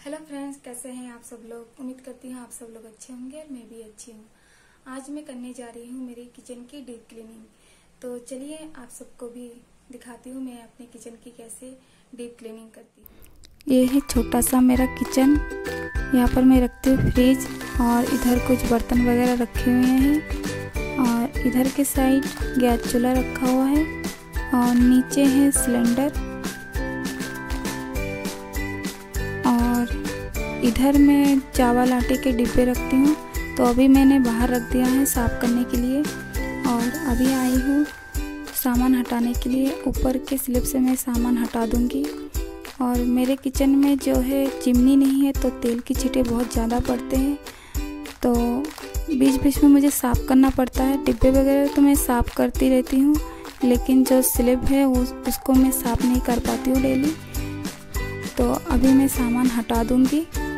Hello friends कैसे हैं आप सब लोग? उम्मीद करती हूँ आप सब लोग अच्छे होंगे और मैं भी अच्छी हूँ। आज मैं करने जा रही हूँ मेरी किचन की डीप क्लीनिंग। तो चलिए आप सबको भी दिखाती हूँ मैं अपने किचन की कैसे डीप क्लीनिंग करती हूँ। ये है छोटा सा मेरा किचन। यहाँ पर मैं रखती हूँ फ्रिज और इधर कुछ बर्तन वगैरह रखे हुए हैं। और इधर के साइड गैस चूल्हा रखा हुआ है। और नीचे है सिलेंडर। इधर मैं चावल आटे के डिब्बे रखती हूँ तो अभी मैंने बाहर रख दिया है साफ़ करने के लिए। और अभी आई हूँ सामान हटाने के लिए। ऊपर के स्लिप से मैं सामान हटा दूँगी। और मेरे किचन में जो है चिमनी नहीं है तो तेल की छीटें बहुत ज़्यादा पड़ते हैं। तो बीच बीच में मुझे साफ़ करना पड़ता है। डिब्बे वगैरह तो मैं साफ़ करती रहती हूँ, लेकिन जो स्लिप है उस, उसको मैं साफ़ नहीं कर पाती हूँ डेली। तो अभी मैं सामान हटा दूँगी।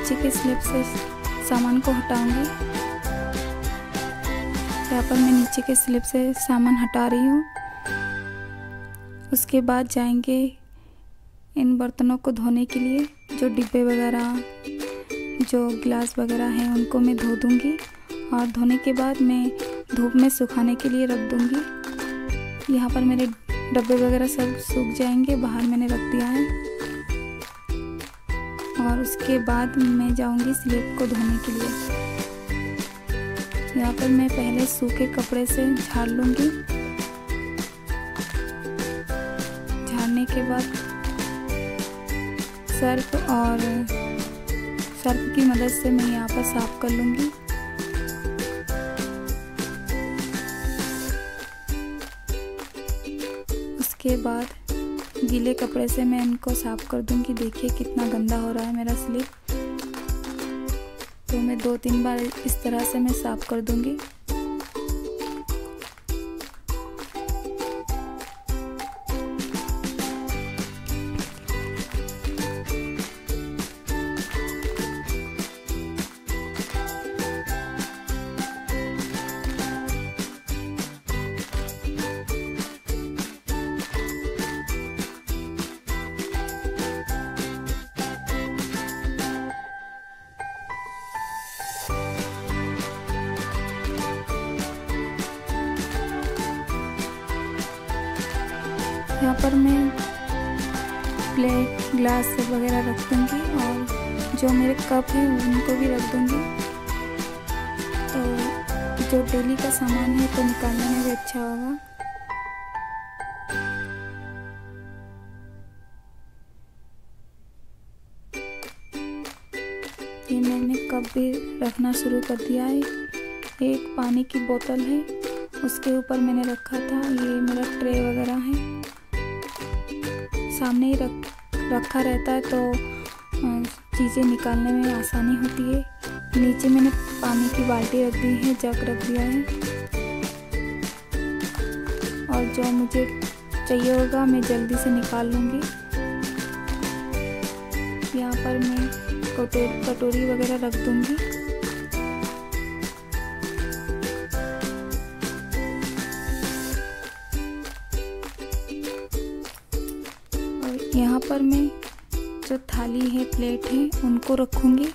नीचे के स्लिप से सामान को हटाऊँगी। यहाँ पर मैं नीचे के स्लिप से सामान हटा रही हूँ। उसके बाद जाएँगे इन बर्तनों को धोने के लिए, जो डिब्बे वगैरह, जो गिलास वगैरह हैं, उनको मैं धो दूँगी। और धोने के बाद मैं धूप में सुखाने के लिए रख दूँगी। यहाँ पर मेरे डब्बे वगैरह सब सूख जाएँगे, बाहर मैंने रख दिया है। और उसके बाद मैं जाऊँगी स्लिप को धोने के लिए। यहाँ पर मैं पहले सूखे कपड़े से झाड़ लूँगी। झाड़ने के बाद सर्फ और सर्फ की मदद से मैं यहाँ पर साफ़ कर लूँगी। उसके बाद गीले कपड़े से मैं इनको साफ़ कर दूँगी। देखिए कितना गंदा हो रहा है मेरा स्लिप। तो मैं दो तीन बार इस तरह से मैं साफ़ कर दूँगी। यहाँ पर मैं प्लेट ग्लास वगैरह रख दूँगी और जो मेरे कप हैं उनको भी रख दूँगी। तो जो डेली का सामान है तो निकालने में भी अच्छा होगा। ये मैंने कप भी रखना शुरू कर दिया है। एक पानी की बोतल है, उसके ऊपर मैंने रखा था, ये मेरा ट्रे वगैरह है। सामने ही रख, रखा रहता है तो चीज़ें निकालने में आसानी होती है। नीचे मैंने पानी की बाल्टी रख दी है, जग रख दिया है। और जो मुझे चाहिए होगा मैं जल्दी से निकाल लूँगी। यहाँ पर मैं कटोरी वगैरह रख दूँगी। यहाँ पर मैं जो थाली है प्लेट है उनको रखूँगी।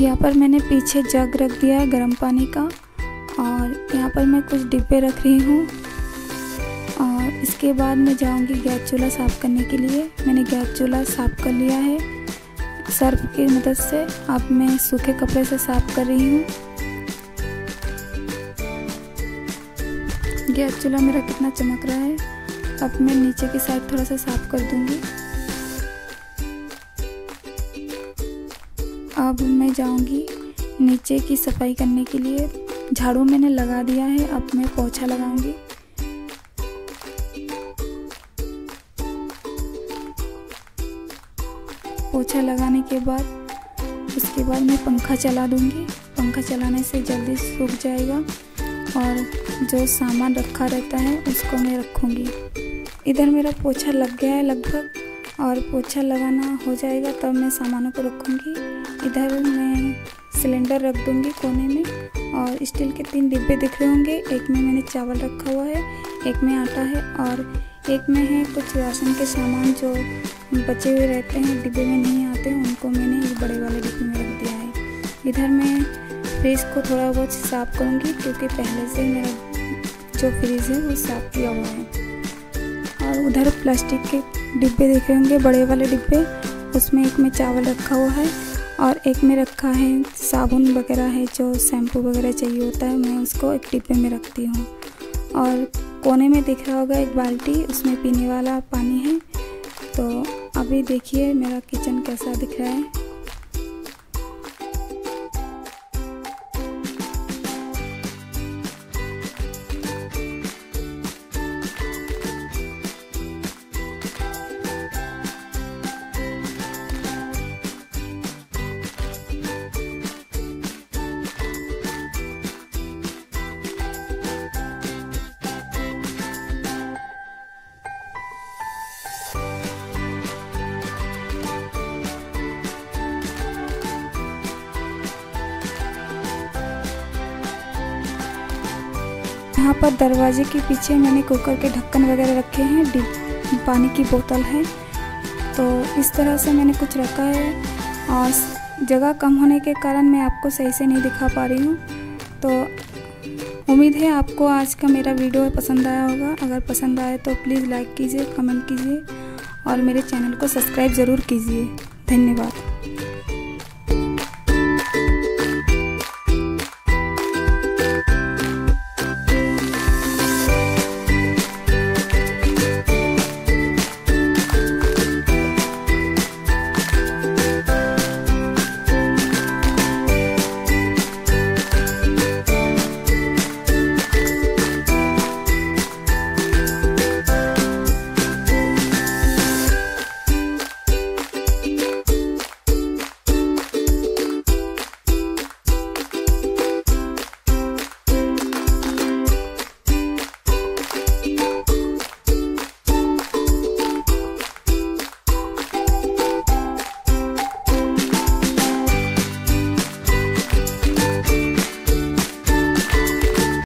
यहाँ पर मैंने पीछे जग रख दिया है गर्म पानी का और यहाँ पर मैं कुछ डिब्बे रख रही हूँ और इसके बाद मैं जाऊँगी गैस चूल्हा साफ़ करने के लिए। मैंने गैस चूल्हा साफ़ कर लिया है सर्फ की मदद से। अब मैं सूखे कपड़े से साफ़ कर रही हूँ। गैस चूल्हा मेरा कितना चमक रहा है। अब मैं नीचे की साइड थोड़ा सा साफ़ कर दूँगी। अब मैं जाऊँगी नीचे की सफ़ाई करने के लिए। झाड़ू मैंने लगा दिया है, अब मैं पोछा लगाऊँगी। पोछा लगाने के बाद, उसके बाद मैं पंखा चला दूँगी। पंखा चलाने से जल्दी सूख जाएगा और जो सामान रखा रहता है, उसको मैं रखूँगी। इधर मेरा पोछा लग गया है लगभग। और पोछा लगाना हो जाएगा, तब मैं सामानों को रखूँगी। इधर मैं सिलेंडर रख दूँगी कोने में और स्टील के तीन डिब्बे दिख रहे होंगे। एक में मैंने चावल रखा हुआ है, एक में आटा है और एक में है कुछ राशन के सामान जो बचे हुए रहते हैं, डिब्बे में नहीं आते हैं उनको मैंने एक बड़े वाले डिब्बे में रख दिया है। इधर मैं फ्रिज को थोड़ा बहुत साफ़ करूँगी क्योंकि पहले से मेरा जो फ्रिज है वो साफ़ किया हुआ है। और उधर प्लास्टिक के डिब्बे देख रहे होंगे, बड़े वाले डिब्बे। उसमें एक में चावल रखा हुआ है और एक में रखा है साबुन वगैरह है, जो शैम्पू वगैरह चाहिए होता है, मैं उसको एक डिब्बे में रखती हूँ। और कोने में दिख रहा होगा एक बाल्टी, उसमें पीने वाला पानी है। तो अभी देखिए मेरा किचन कैसा दिख रहा है। यहाँ पर दरवाजे के पीछे मैंने कुकर के ढक्कन वगैरह रखे हैं पानी की बोतल है। तो इस तरह से मैंने कुछ रखा है और जगह कम होने के कारण मैं आपको सही से नहीं दिखा पा रही हूँ। तो उम्मीद है आपको आज का मेरा वीडियो पसंद आया होगा। अगर पसंद आए तो प्लीज़ लाइक कीजिए, कमेंट कीजिए और मेरे चैनल को सब्सक्राइब ज़रूर कीजिए। धन्यवाद।